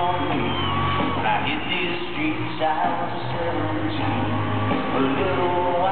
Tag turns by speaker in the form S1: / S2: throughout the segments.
S1: I hit these streets I was 17, a little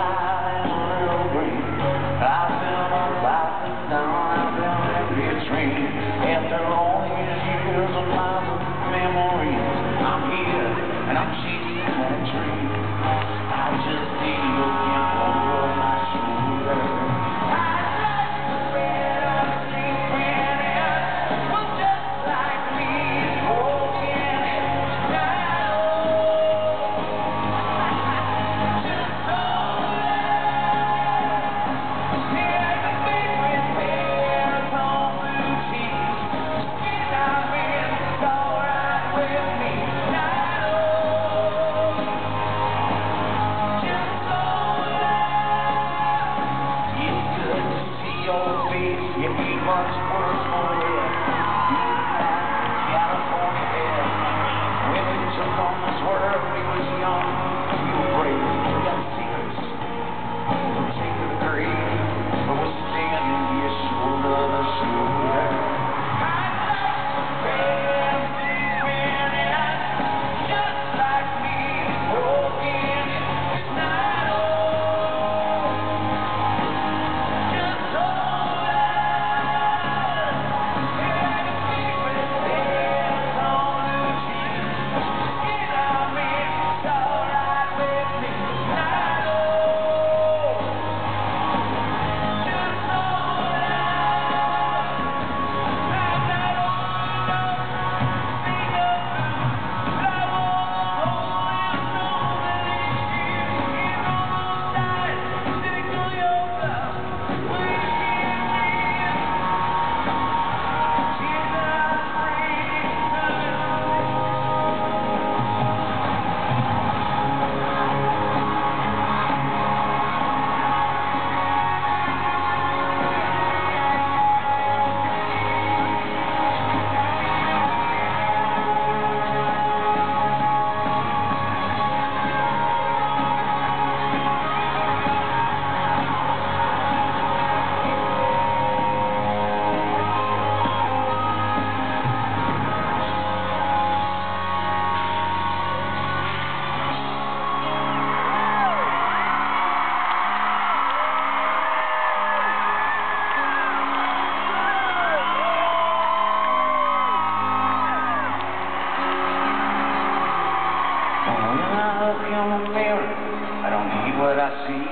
S1: But I see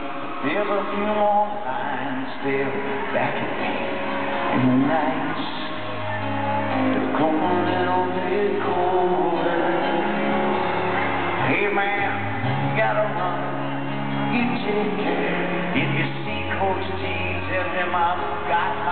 S1: there's a few more lines still back at me in the nights. They're calling on colder. Hey man, you gotta run. You take care. If you see Coach T, tell him I've got